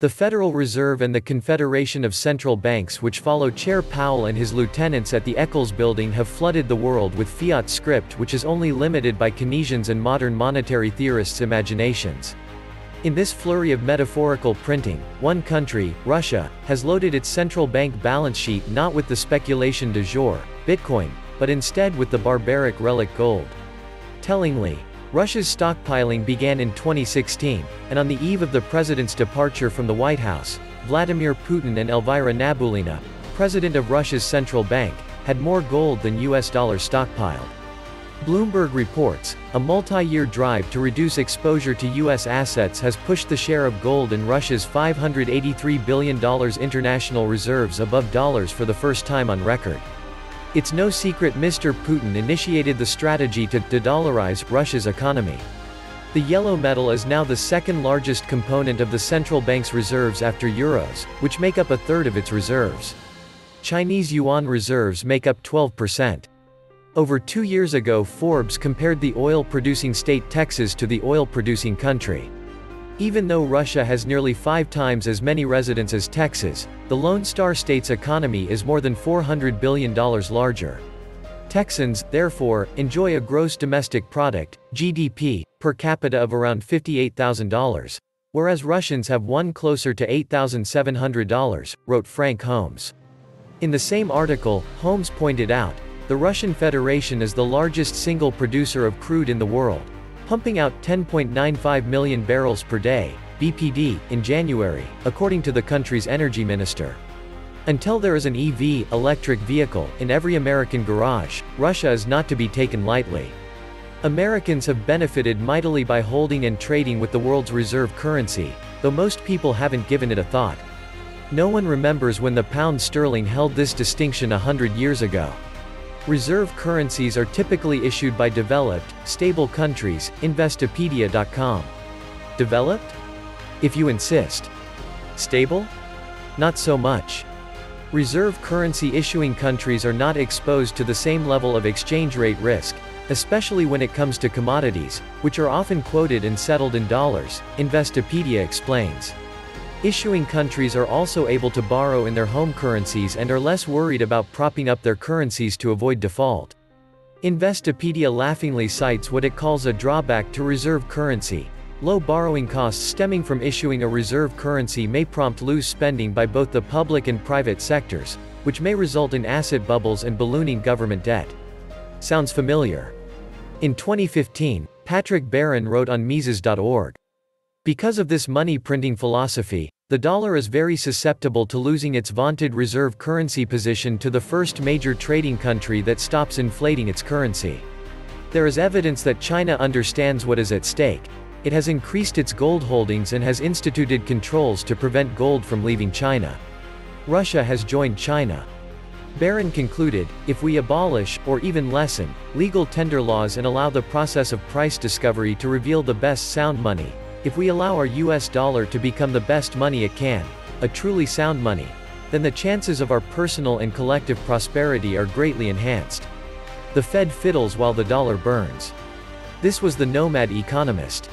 The Federal Reserve and the Confederation of Central Banks which follow Chair Powell and his lieutenants at the Eccles building have flooded the world with fiat script which is only limited by Keynesians and modern monetary theorists' imaginations. In this flurry of metaphorical printing, one country, Russia, has loaded its central bank balance sheet not with the speculation du jour, Bitcoin, but instead with the barbaric relic gold. Tellingly, Russia's stockpiling began in 2016, and on the eve of the president's departure from the White House, Vladimir Putin and Elvira Nabiullina, president of Russia's central bank, had more gold than US dollars stockpiled. Bloomberg reports, a multi-year drive to reduce exposure to U.S. assets has pushed the share of gold in Russia's $583 billion international reserves above dollars for the first time on record. It's no secret Mr. Putin initiated the strategy to de-dollarize Russia's economy. The yellow metal is now the second largest component of the central bank's reserves after euros, which make up a third of its reserves. Chinese yuan reserves make up 12%. Over two years ago Forbes compared the oil-producing state Texas to the oil-producing country. Even though Russia has nearly five times as many residents as Texas, the Lone Star State's economy is more than $400 billion larger. Texans, therefore, enjoy a gross domestic product, GDP, per capita of around $58,000. Whereas Russians have one closer to $8,700, wrote Frank Holmes. In the same article, Holmes pointed out, the Russian Federation is the largest single producer of crude in the world, pumping out 10.95 million barrels per day, BPD, in January, according to the country's energy minister. Until there is an EV electric vehicle in every American garage, Russia is not to be taken lightly. Americans have benefited mightily by holding and trading with the world's reserve currency, though most people haven't given it a thought. No one remembers when the pound sterling held this distinction a hundred years ago. Reserve currencies are typically issued by developed, stable countries, Investopedia.com. Developed? If you insist. Stable? Not so much. Reserve currency issuing countries are not exposed to the same level of exchange rate risk, especially when it comes to commodities, which are often quoted and settled in dollars, Investopedia explains. Issuing countries are also able to borrow in their home currencies and are less worried about propping up their currencies to avoid default. Investopedia laughingly cites what it calls a drawback to reserve currency. Low borrowing costs stemming from issuing a reserve currency may prompt loose spending by both the public and private sectors, which may result in asset bubbles and ballooning government debt. Sounds familiar? In 2015, Patrick Barron wrote on Mises.org. Because of this money printing philosophy, the dollar is very susceptible to losing its vaunted reserve currency position to the first major trading country that stops inflating its currency. There is evidence that China understands what is at stake. It has increased its gold holdings and has instituted controls to prevent gold from leaving China. Russia has joined China. Barron concluded, if we abolish, or even lessen, legal tender laws and allow the process of price discovery to reveal the best sound money, if we allow our US dollar to become the best money it can, a truly sound money, then the chances of our personal and collective prosperity are greatly enhanced. The Fed fiddles while the dollar burns. This was the Nomad Economist.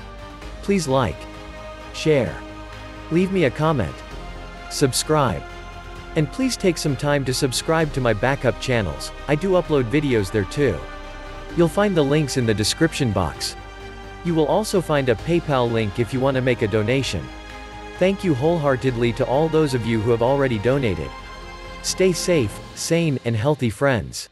Please like, share, leave me a comment, subscribe. And please take some time to subscribe to my backup channels, I do upload videos there too. You'll find the links in the description box. You will also find a PayPal link if you want to make a donation. Thank you wholeheartedly to all those of you who have already donated. Stay safe, sane, and healthy friends.